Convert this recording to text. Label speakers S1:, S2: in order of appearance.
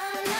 S1: I